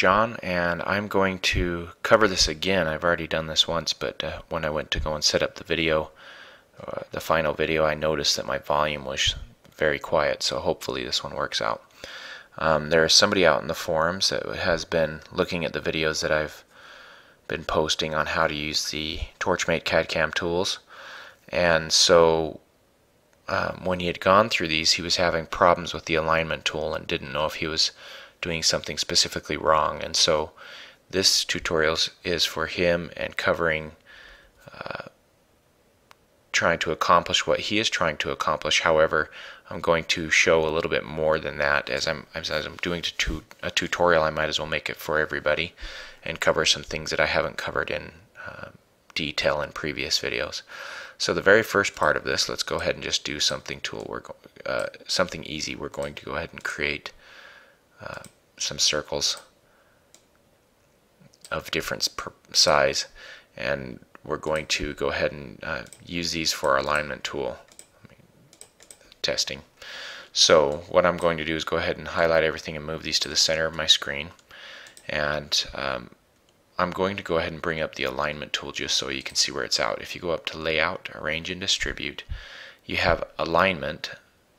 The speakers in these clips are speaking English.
John and I'm going to cover this again. I've already done this once but uh, when I went to go and set up the video, uh, the final video, I noticed that my volume was very quiet so hopefully this one works out. Um, there is somebody out in the forums that has been looking at the videos that I've been posting on how to use the Torchmate CAD CAM tools and so um, when he had gone through these, he was having problems with the alignment tool and didn't know if he was doing something specifically wrong. And so this tutorial is for him and covering uh, trying to accomplish what he is trying to accomplish. However, I'm going to show a little bit more than that as I'm as I'm doing to a tutorial. I might as well make it for everybody and cover some things that I haven't covered in uh, detail in previous videos. So the very first part of this, let's go ahead and just do something tool. We're uh, something easy. We're going to go ahead and create uh, some circles of different size, and we're going to go ahead and uh, use these for our alignment tool testing. So what I'm going to do is go ahead and highlight everything and move these to the center of my screen. And um, I'm going to go ahead and bring up the alignment tool just so you can see where it's out. If you go up to layout, arrange and distribute, you have alignment.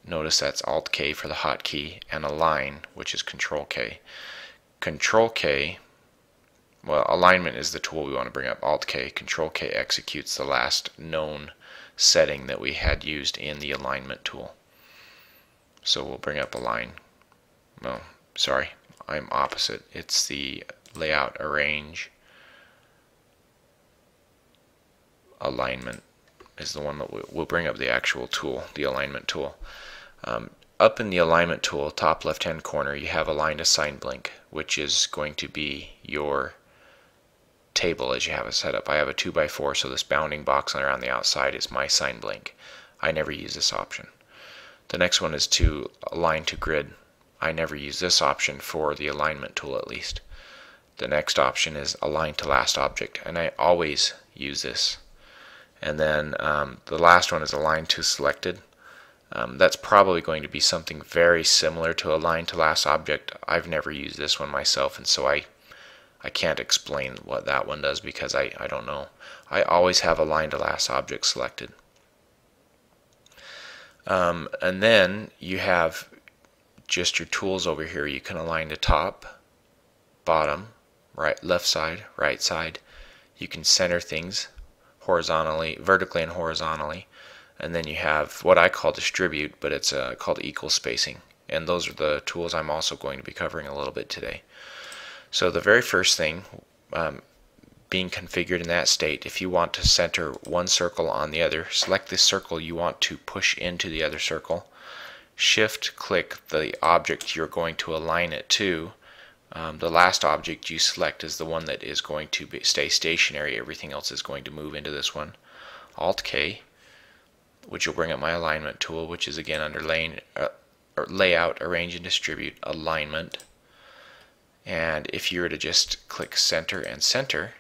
Notice that's Alt K for the hotkey and align, which is Control K. Control K, well, alignment is the tool we want to bring up. Alt K, Control K executes the last known setting that we had used in the alignment tool. So we'll bring up align. Well, sorry, I'm opposite. It's the layout, arrange, alignment is the one that will bring up the actual tool, the alignment tool. Um, up in the alignment tool, top left hand corner, you have aligned a sign blank, which is going to be your table as you have it set up. I have a 2x4, so this bounding box around the outside is my sign blank. I never use this option. The next one is to align to grid. I never use this option for the alignment tool at least. The next option is align to last object, and I always use this. And then um, the last one is align to selected. Um, that's probably going to be something very similar to align to last object. I've never used this one myself, and so I I can't explain what that one does because I, I don't know. I always have align to last object selected. Um, and then you have just your tools over here. You can align to top, bottom, right, left side, right side. You can center things horizontally, vertically and horizontally. And then you have what I call distribute, but it's uh, called equal spacing. And those are the tools I'm also going to be covering a little bit today. So the very first thing, um, being configured in that state, if you want to center one circle on the other, select the circle you want to push into the other circle. Shift click the object you're going to align it to um, the last object you select is the one that is going to be, stay stationary. Everything else is going to move into this one. Alt K, which will bring up my alignment tool, which is again under lane, uh, layout, arrange and distribute, alignment. And if you were to just click center and center,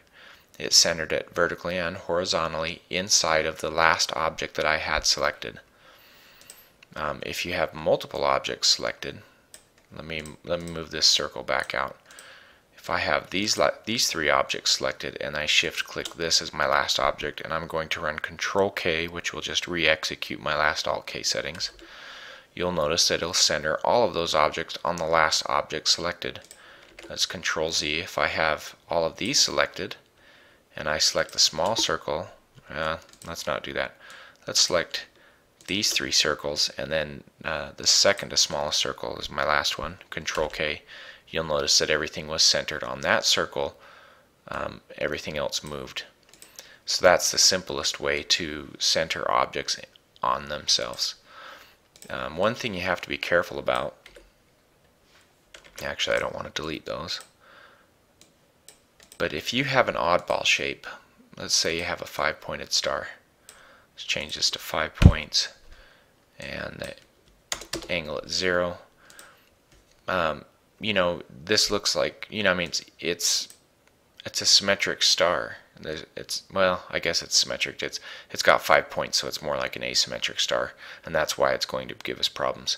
it centered it vertically and horizontally inside of the last object that I had selected. Um, if you have multiple objects selected, let me let me move this circle back out. If I have these these three objects selected and I shift click this as my last object and I'm going to run control K which will just re-execute my last alt K settings you'll notice that it'll center all of those objects on the last object selected. That's control Z. If I have all of these selected and I select the small circle uh, let's not do that. Let's select these three circles and then uh, the second to smallest circle is my last one control K. You'll notice that everything was centered on that circle um, everything else moved. So that's the simplest way to center objects on themselves. Um, one thing you have to be careful about actually I don't want to delete those but if you have an oddball shape let's say you have a five pointed star Let's change this to five points and the angle at zero. Um, you know, this looks like, you know, I mean, it's, it's, it's a symmetric star. it's well, I guess it's symmetric. It's it's got five points, so it's more like an asymmetric star, and that's why it's going to give us problems.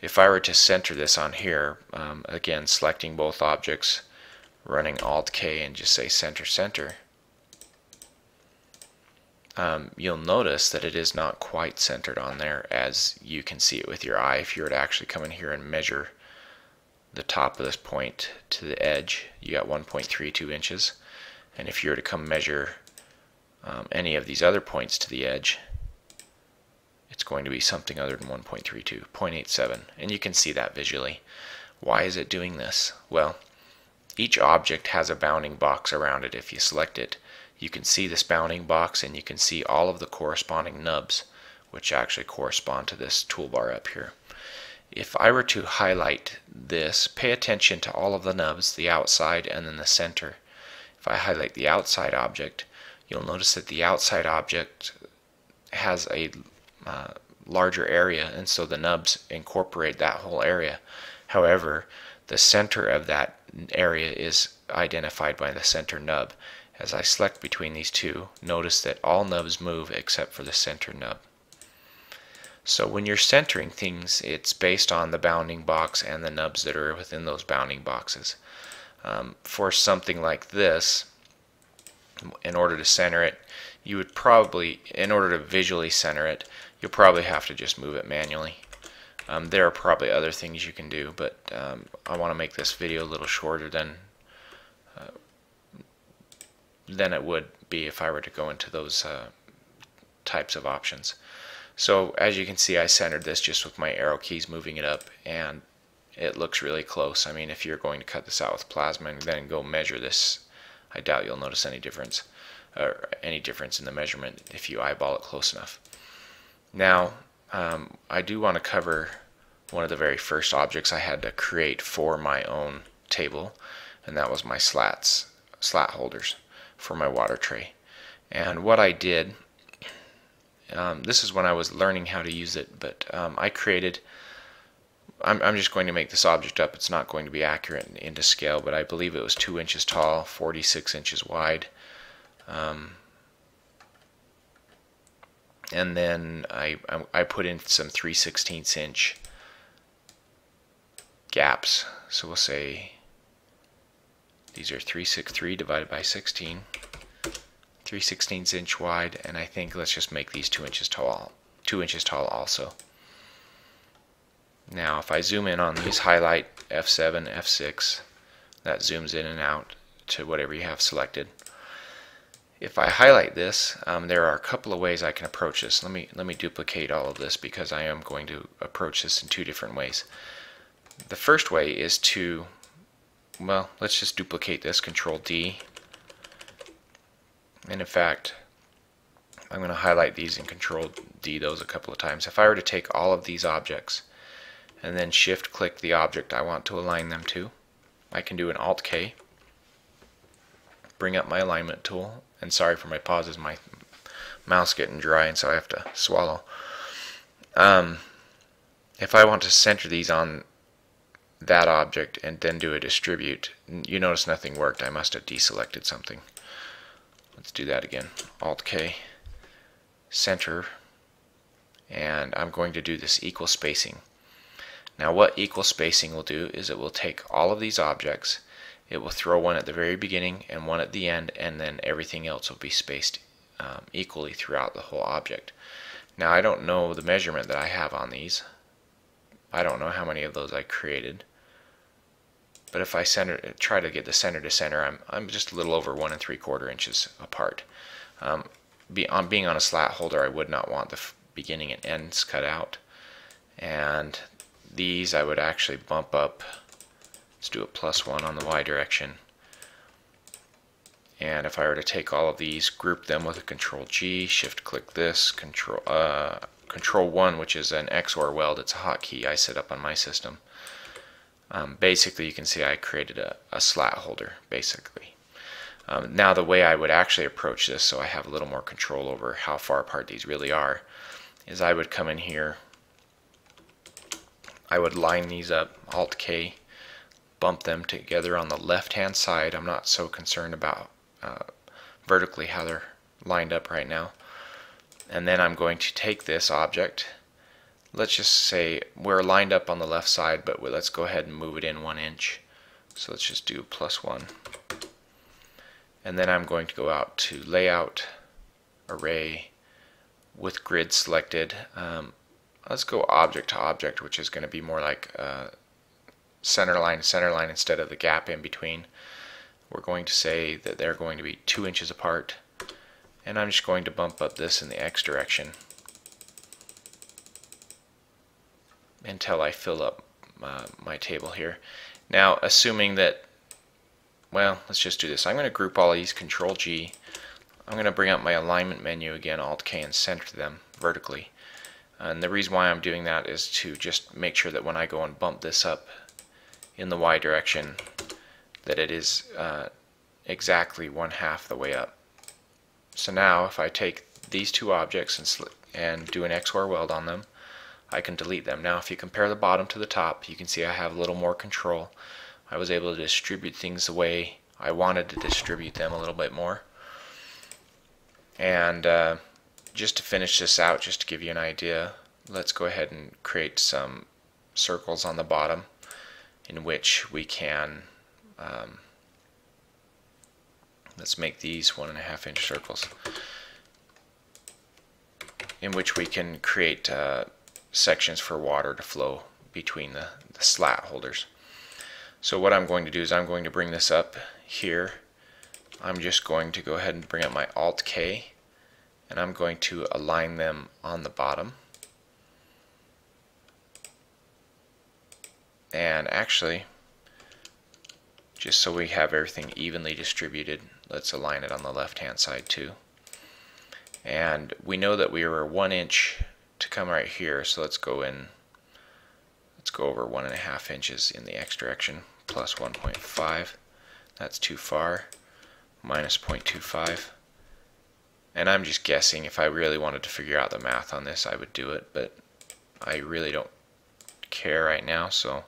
If I were to center this on here, um, again selecting both objects, running Alt K and just say center center, um, you'll notice that it is not quite centered on there as you can see it with your eye. If you were to actually come in here and measure the top of this point to the edge, you got 1.32 inches. And if you were to come measure um, any of these other points to the edge, it's going to be something other than 1.32, 0.87. And you can see that visually. Why is it doing this? Well, each object has a bounding box around it if you select it you can see this bounding box and you can see all of the corresponding nubs which actually correspond to this toolbar up here. If I were to highlight this, pay attention to all of the nubs, the outside and then the center. If I highlight the outside object, you'll notice that the outside object has a uh, larger area and so the nubs incorporate that whole area. However, the center of that area is identified by the center nub as I select between these two, notice that all nubs move except for the center nub. So when you're centering things, it's based on the bounding box and the nubs that are within those bounding boxes. Um, for something like this, in order to center it, you would probably, in order to visually center it, you'll probably have to just move it manually. Um, there are probably other things you can do, but um, I want to make this video a little shorter than than it would be if I were to go into those uh, types of options. So as you can see I centered this just with my arrow keys moving it up and it looks really close. I mean if you're going to cut this out with plasma and then go measure this I doubt you'll notice any difference or any difference in the measurement if you eyeball it close enough. Now um, I do want to cover one of the very first objects I had to create for my own table and that was my slats, slat holders for my water tray. And what I did, um, this is when I was learning how to use it, but um, I created, I'm, I'm just going to make this object up, it's not going to be accurate into scale, but I believe it was 2 inches tall, 46 inches wide. Um, and then I, I put in some 3 16 inch gaps. So we'll say these are 363 divided by 16. 3 16 inch wide, and I think let's just make these 2 inches tall. 2 inches tall also. Now if I zoom in on these, highlight F7, F6, that zooms in and out to whatever you have selected. If I highlight this, um, there are a couple of ways I can approach this. Let me let me duplicate all of this because I am going to approach this in two different ways. The first way is to well, let's just duplicate this, Control D. And in fact, I'm going to highlight these and Control D those a couple of times. If I were to take all of these objects and then shift click the object I want to align them to, I can do an Alt K, bring up my alignment tool, and sorry for my pauses, my mouth's getting dry and so I have to swallow. Um, if I want to center these on that object and then do a distribute, you notice nothing worked. I must have deselected something. Let's do that again. Alt K, center, and I'm going to do this equal spacing. Now what equal spacing will do is it will take all of these objects, it will throw one at the very beginning and one at the end, and then everything else will be spaced um, equally throughout the whole object. Now I don't know the measurement that I have on these. I don't know how many of those I created. But if I center, try to get the center to center, I'm, I'm just a little over one and three quarter inches apart. Um, be, on being on a slat holder, I would not want the beginning and ends cut out. And these I would actually bump up. Let's do a plus one on the Y direction. And if I were to take all of these, group them with a Control G, Shift click this, Control uh, Control 1, which is an XOR weld, it's a hotkey I set up on my system. Um, basically, you can see I created a, a slat holder, basically. Um, now, the way I would actually approach this, so I have a little more control over how far apart these really are, is I would come in here, I would line these up, Alt-K, bump them together on the left-hand side. I'm not so concerned about uh, vertically how they're lined up right now. And then I'm going to take this object. Let's just say we're lined up on the left side, but let's go ahead and move it in one inch. So let's just do plus one. And then I'm going to go out to layout, array, with grid selected. Um, let's go object to object, which is going to be more like uh, center line to center line instead of the gap in between. We're going to say that they're going to be two inches apart. And I'm just going to bump up this in the X direction until I fill up uh, my table here. Now, assuming that, well, let's just do this. I'm going to group all these, Control G. I'm going to bring up my alignment menu again, Alt K, and center them vertically. And the reason why I'm doing that is to just make sure that when I go and bump this up in the Y direction, that it is uh, exactly one half the way up. So now if I take these two objects and, and do an XOR weld on them, I can delete them. Now if you compare the bottom to the top, you can see I have a little more control. I was able to distribute things the way I wanted to distribute them a little bit more. And uh, just to finish this out, just to give you an idea, let's go ahead and create some circles on the bottom in which we can um, let's make these one and a half inch circles in which we can create uh, sections for water to flow between the, the slat holders. So what I'm going to do is I'm going to bring this up here. I'm just going to go ahead and bring up my Alt K and I'm going to align them on the bottom. And actually, just so we have everything evenly distributed, let's align it on the left hand side too. And we know that we were one inch to come right here, so let's go in, let's go over one and a half inches in the x direction, plus 1.5. That's too far, minus 0.25. And I'm just guessing, if I really wanted to figure out the math on this, I would do it, but I really don't care right now, so,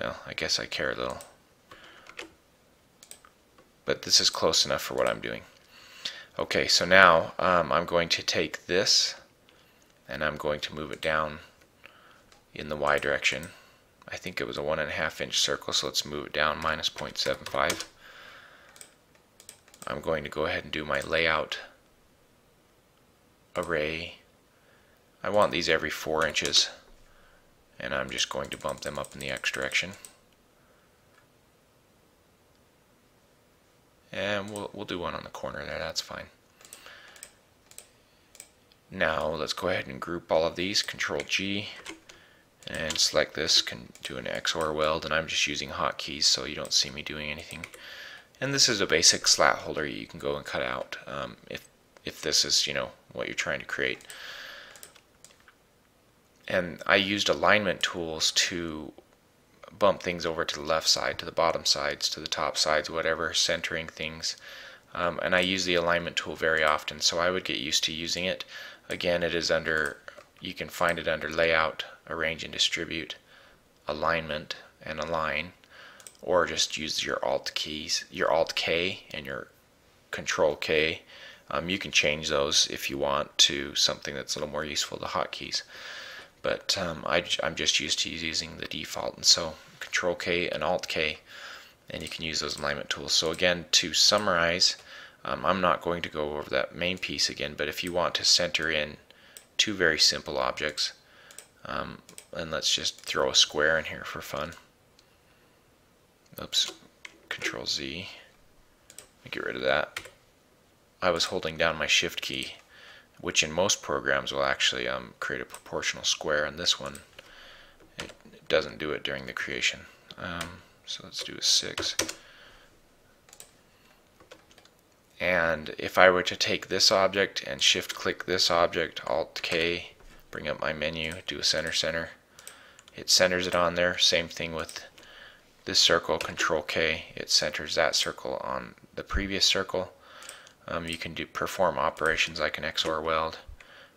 well, I guess I care a little. But this is close enough for what I'm doing. Okay, so now um, I'm going to take this and I'm going to move it down in the y direction. I think it was a one and a half inch circle, so let's move it down minus 0.75. I'm going to go ahead and do my layout array. I want these every four inches and I'm just going to bump them up in the x direction. And we'll, we'll do one on the corner there, that's fine. Now let's go ahead and group all of these, Control G, and select this, can do an XOR weld, and I'm just using hotkeys so you don't see me doing anything. And this is a basic slat holder you can go and cut out um, if, if this is, you know, what you're trying to create. And I used alignment tools to bump things over to the left side, to the bottom sides, to the top sides, whatever, centering things. Um, and I use the alignment tool very often, so I would get used to using it. Again, it is under, you can find it under Layout, Arrange and Distribute, Alignment, and Align, or just use your Alt keys, your Alt K and your Control K. Um, you can change those if you want to something that's a little more useful, the hotkeys but um, I, am just used to using the default and so control K and alt K and you can use those alignment tools. So again to summarize um, I'm not going to go over that main piece again but if you want to center in two very simple objects um, and let's just throw a square in here for fun. Oops control Z. Get rid of that. I was holding down my shift key which in most programs will actually um, create a proportional square and this one. It, it doesn't do it during the creation. Um, so let's do a 6 and if I were to take this object and shift click this object alt K bring up my menu do a center center. It centers it on there. Same thing with this circle control K. It centers that circle on the previous circle um, you can do perform operations like an XOR weld.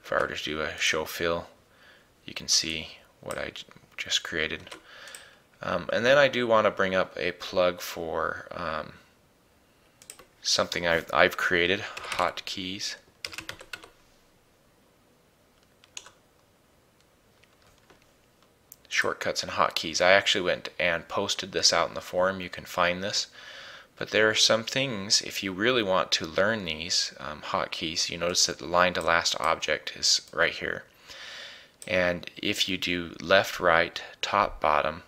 If I were to do a show fill, you can see what I just created. Um, and then I do want to bring up a plug for um, something I've, I've created, hotkeys. Shortcuts and hotkeys. I actually went and posted this out in the forum. You can find this. But there are some things, if you really want to learn these um, hotkeys, you notice that the line to last object is right here. And if you do left, right, top, bottom,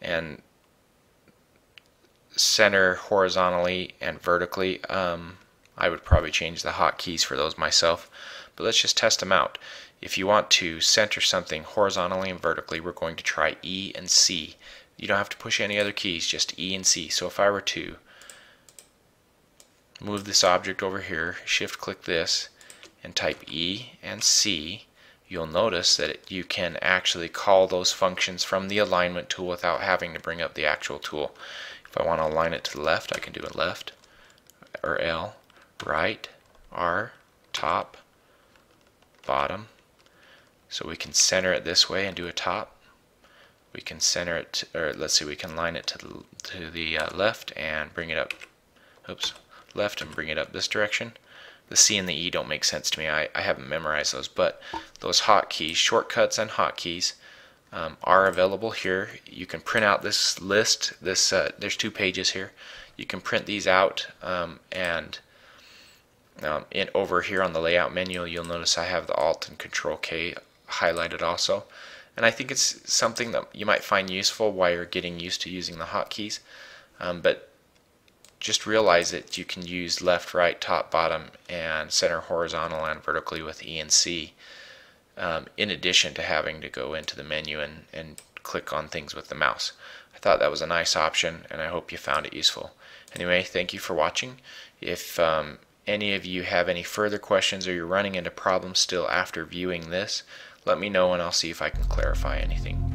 and center horizontally and vertically, um, I would probably change the hotkeys for those myself. But let's just test them out. If you want to center something horizontally and vertically, we're going to try E and C. You don't have to push any other keys, just E and C. So if I were to move this object over here, shift click this, and type E and C, you'll notice that you can actually call those functions from the alignment tool without having to bring up the actual tool. If I want to align it to the left, I can do a left, or L, right, R, top, bottom. So we can center it this way and do a top. We can center it, or let's see, we can line it to the, to the uh, left and bring it up. Oops, left and bring it up this direction. The C and the E don't make sense to me. I, I haven't memorized those, but those hotkeys, shortcuts and hotkeys, um, are available here. You can print out this list. This uh, There's two pages here. You can print these out um, and um, in, over here on the layout menu you'll notice I have the Alt and Control K highlighted also. And I think it's something that you might find useful while you're getting used to using the hotkeys. Um, but just realize that you can use left, right, top, bottom, and center horizontal and vertically with E and C um, in addition to having to go into the menu and, and click on things with the mouse. I thought that was a nice option and I hope you found it useful. Anyway, thank you for watching. If um, any of you have any further questions or you're running into problems still after viewing this, let me know and I'll see if I can clarify anything.